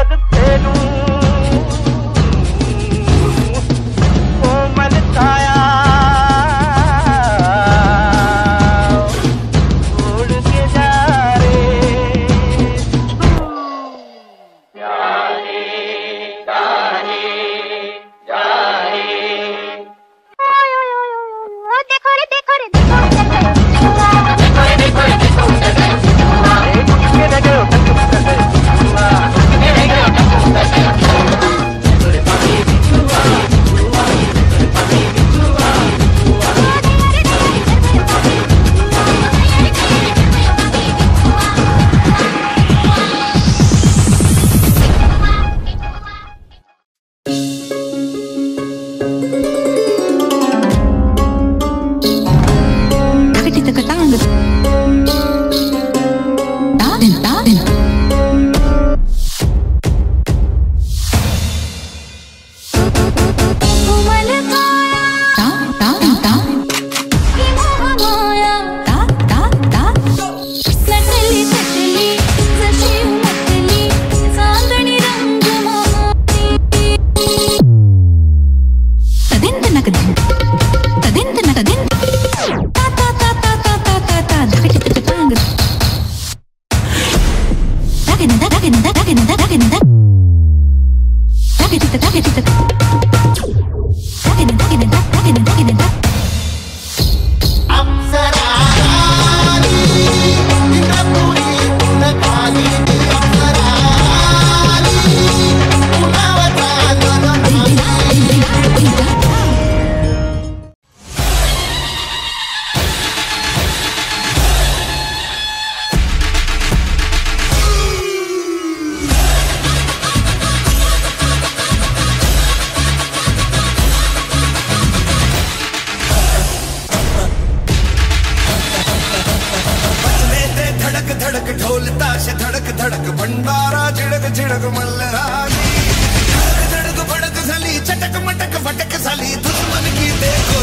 உலகத்தேனும் dagging, dagging, dagging, dagging, dagging, dagging, dagging, dagging, తిడకు మల్లరాని తడుగు పడకు సలి చటక మటక పటక సలి. దుష్మనికి దేకో